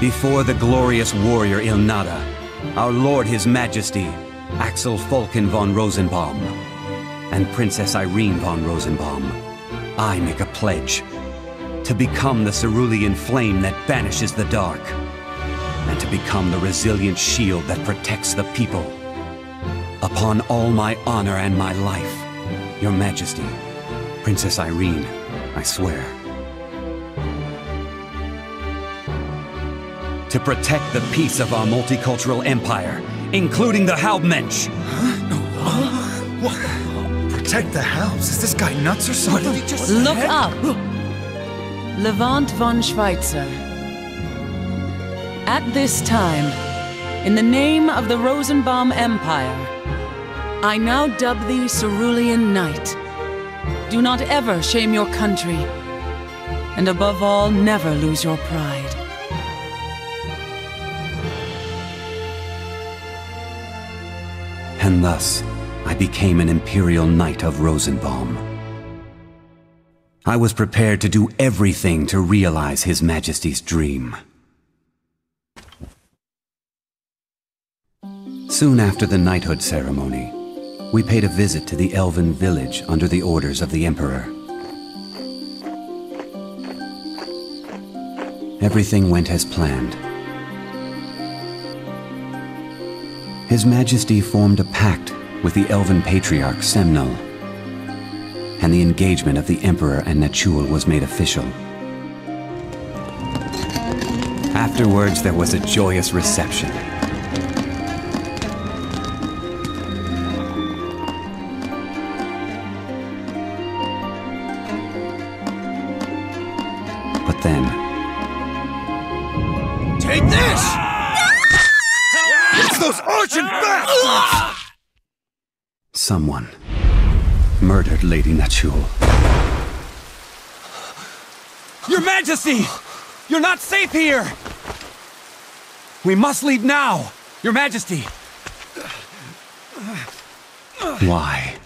Before the glorious warrior Ilnada, our Lord His Majesty, Axel Falken von Rosenbaum, and Princess Irene von Rosenbaum, I make a pledge to become the cerulean flame that banishes the dark, and to become the resilient shield that protects the people. Upon all my honor and my life, Your Majesty, Princess Irene, I swear. To protect the peace of our multicultural empire, including the Hauptmensch. Protect the house? Is this guy nuts or something? Look up. Levant von Schweitzer. At this time, in the name of the Rosenbaum Empire, I now dub thee Cerulean Knight. Do not ever shame your country, and above all, never lose your pride. And thus, I became an Imperial Knight of Rosenbaum. I was prepared to do everything to realize His Majesty's dream. Soon after the knighthood ceremony, we paid a visit to the elven village under the orders of the Emperor. Everything went as planned. His Majesty formed a pact with the elven patriarch Semnul, and the engagement of the Emperor and Nachul was made official. Afterwards, there was a joyous reception. Those bastards! someone murdered Lady Nachul. Your Majesty! You're not safe here! We must leave now! Your Majesty! Why?